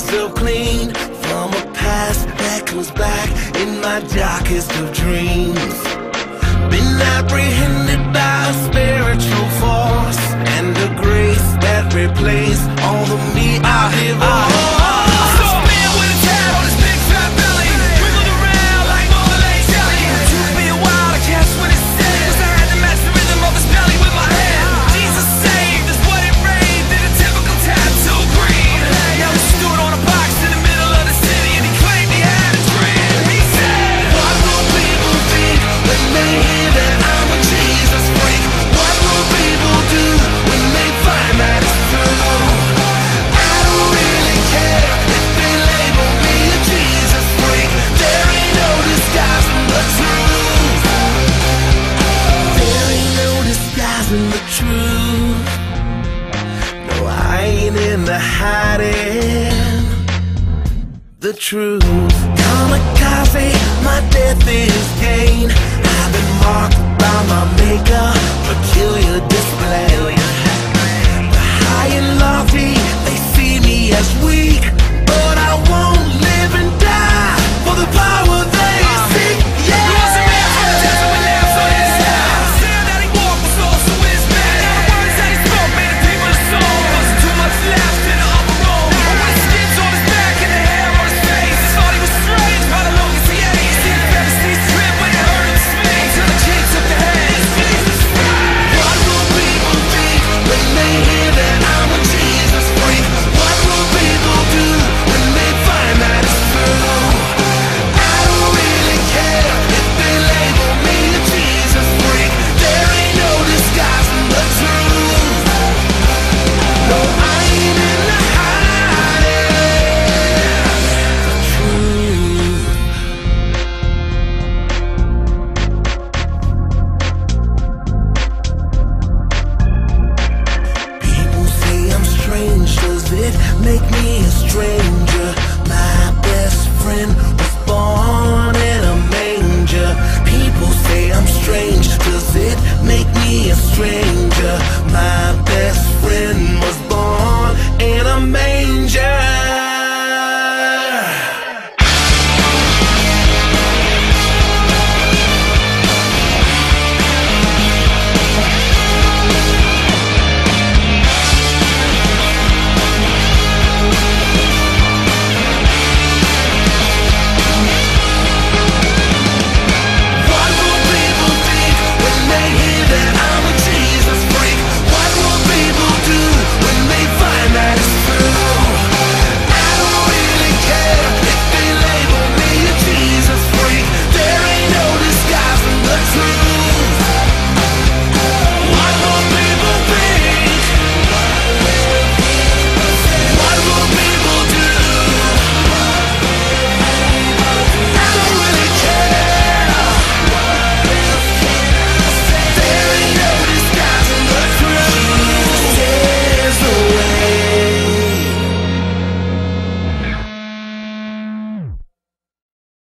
myself clean from a past that comes back in my darkest of dreams. Been apprehended by a spiritual force and a grace that replaced all the. In the hiding the truth. Kamikaze, my death is a stranger. My best friend was born, in a man.